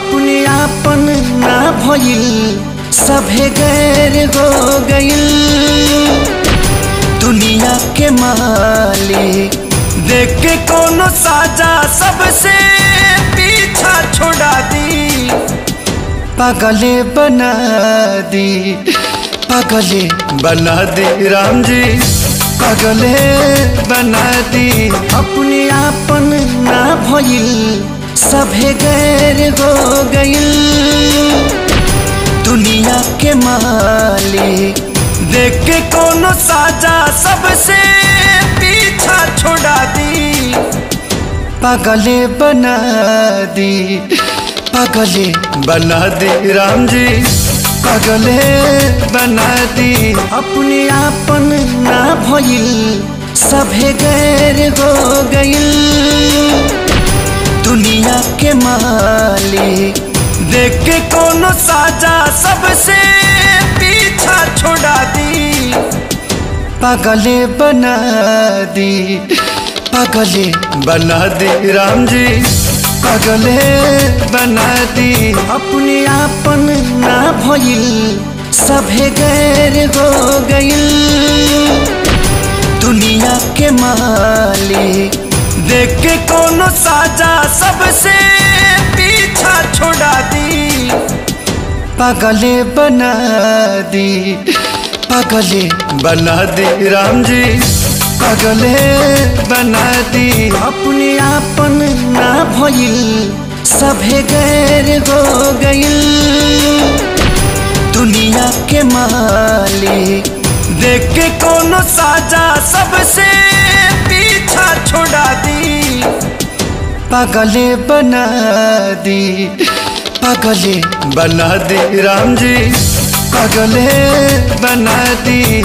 अपने आपन ना भइल, सभे गैर हो गइल। दुनिया के मालिक, देख के कोनो साजा सबसे पीछा छोड़ा दी। पागले बना दी, पागले बना दी राम जी पागले बना दी। अपने आपन ना भइल सभे गैर हो गइल दुनिया के मालिक, देख के कोनो साजा सबसे पीछा छोड़ा दी। पागले बना दी, पागले बना दी राम जी। पागले बना दी। अपने आपन ना भइल, सभे गैर हो गइल दुनिया देख के कोनो साजा सबसे पीछा छोड़ा दी। पागले बना दी, पागले बना दी राम जी पागले बना दी। अपने आपन ना भइल, सभे गैर हो गइल। दुनिया के मालिक देख के कोनो साजा सबसे पीछा छोड़ा दी। पागले बना दी। पागले बना दी राम जी। पागले बना दी। अपने आपन ना भइल, सभे गैर हो गइल। दुनिया के मालिक, देख कोनो साजा सबसे पागले बना दी। पगले बना दी राम जी। पगले बना दी।